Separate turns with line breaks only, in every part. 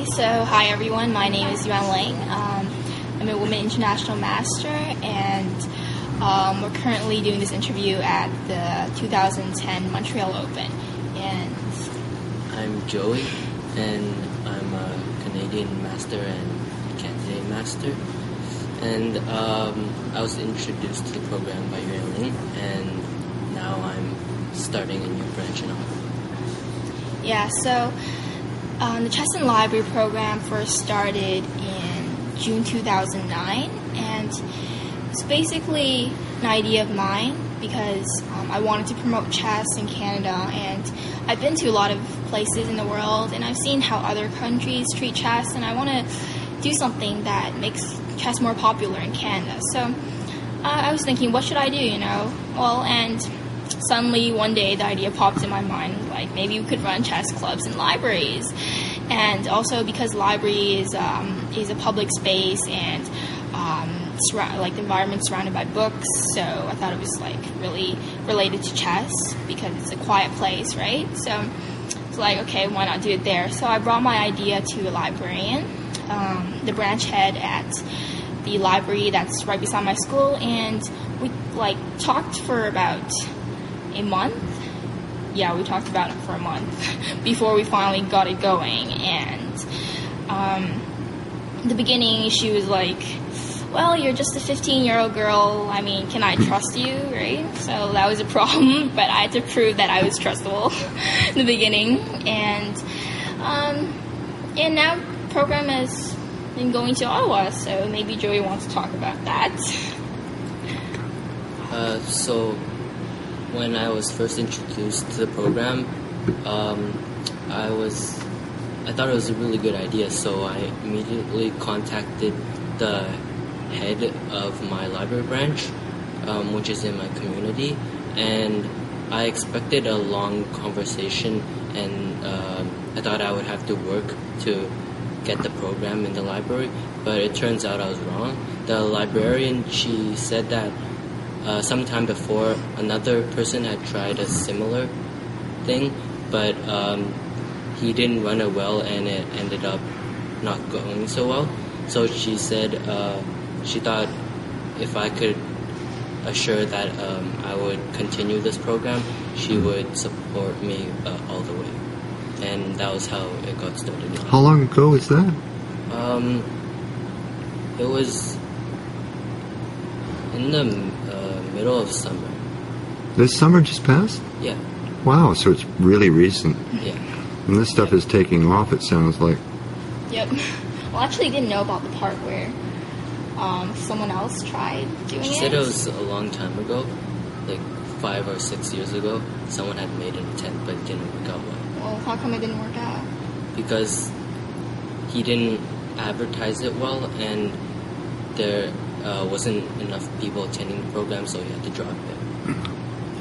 Okay, so hi everyone. My name is Yuanling. Um, I'm a Women International Master, and um, we're currently doing this interview at the 2010 Montreal Open. And
I'm Joey, and I'm a Canadian Master and Candidate Master. And um, I was introduced to the program by Yuanling, and now I'm starting a new branch in Ottawa.
yeah, so um, the Chess and Library program first started in June 2009, and it's basically an idea of mine because um, I wanted to promote chess in Canada, and I've been to a lot of places in the world, and I've seen how other countries treat chess, and I want to do something that makes chess more popular in Canada. So uh, I was thinking, what should I do, you know? Well, and suddenly one day the idea popped in my mind like maybe we could run chess clubs in libraries. And also because library is um, is a public space and um, like the environment surrounded by books so I thought it was like really related to chess because it's a quiet place right? So it's like okay why not do it there? So I brought my idea to a librarian um, the branch head at the library that's right beside my school and we like talked for about a month. Yeah, we talked about it for a month before we finally got it going. And um, the beginning, she was like, "Well, you're just a 15 year old girl. I mean, can I trust you, right?" So that was a problem, but I had to prove that I was trustable in the beginning. And um, and now program has been going to Ottawa, so maybe Joey wants to talk about that.
Uh, so, when I was first introduced to the program, um, I was I thought it was a really good idea, so I immediately contacted the head of my library branch, um, which is in my community, and I expected a long conversation, and um I thought I would have to work to get the program in the library, but it turns out I was wrong. The librarian she said that uh, sometime before another person had tried a similar thing, but um, he didn't run it well and it ended up not going so well. So she said uh, she thought if I could assure that um, I would continue this program, she would support me uh, all the way. And that was how it got started.
How long ago was that?
Um, it was in the middle of summer.
This summer just passed?
Yeah,
Wow, so it's really recent.
yeah.
And this stuff is taking off, it sounds like.
Yep. Well, actually, I actually didn't know about the part where um, someone else tried doing
She
it.
said it was a long time ago, like five or six years ago. Someone had made an attempt, but it didn't work out well
Well, how come it didn't work out?
because he didn't advertise it well, and there uh, wasn't enough people attending the program, so he had to drop it.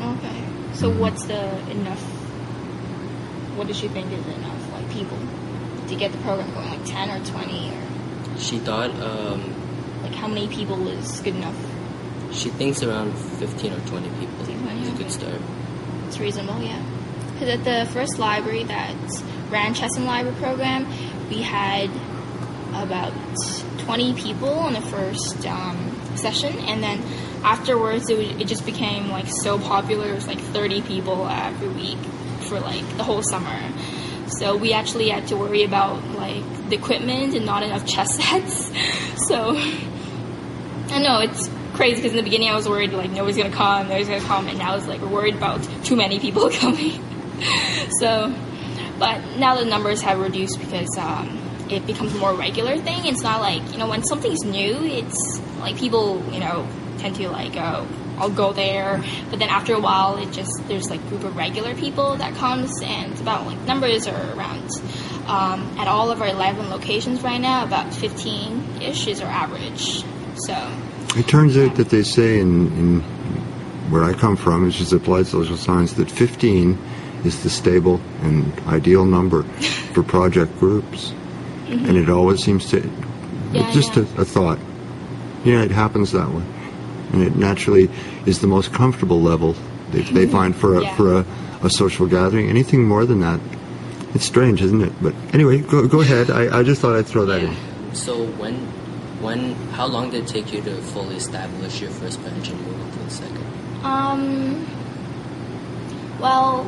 Okay. So what's the enough? What does she think is enough? Like people to get the program going, like ten or twenty, or
She thought um,
like how many people is good enough?
she thinks around fifteen or twenty people
Fifteen, twenty,
is a
okay.
good start.
It's reasonable, yeah. Because at the first library that ran Chess Library program, we had about 20 people in the first um, session, and then afterwards it, it just became like so popular. It was like 30 people every week for like the whole summer. So we actually had to worry about like the equipment and not enough chess sets. so I know it's crazy because in the beginning I was worried like nobody's gonna come, nobody's gonna come, and now it's like we're worried about too many people coming. so, but now the numbers have reduced because um, it becomes a more regular thing. It's not like you know when something's new, it's like people you know tend to like oh I'll go there, but then after a while it just there's like group of regular people that comes and it's about like numbers are around. Um, at all of our 11 locations right now, about 15 ish is our average. So,
It turns out that they say in, in where I come from, which is applied social science, that 15 is the stable and ideal number for project groups. And it always seems to,
Yeah,
it's just
yeah.
A, a thought. Yeah, it happens that way. And it naturally is the most comfortable level they, they find for a,
Yeah.
for a, a social gathering. Anything more than that It's strange, isn't it? But anyway, go, go ahead. I, I just thought I'd throw that in.
So when, when, how long did it take you to fully establish your first branch and move into the second?
Um, well,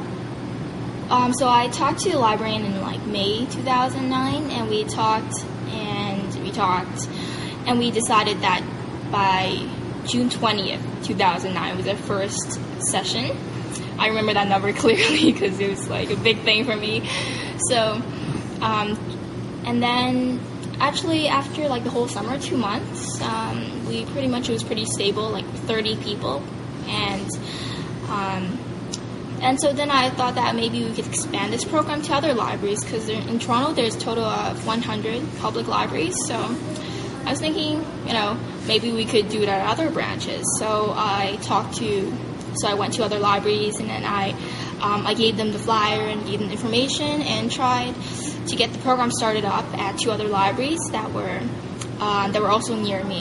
um, so I talked to the librarian in like May 2009, and we talked and we talked, and we decided that by June 20th, 2009 was our first session. I remember that number clearly because it was like a big thing for me. So, um, and then actually after like the whole summer, two months, um, we pretty much it was pretty stable, like 30 people, and um, and so then I thought that maybe we could expand this program to other libraries because in Toronto there's a total of 100 public libraries. So I was thinking, you know, maybe we could do it at other branches. So I talked to, so I went to other libraries and then I, um, I gave them the flyer and gave them information and tried to get the program started up at two other libraries that were, uh, that were also near me.